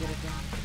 get it again.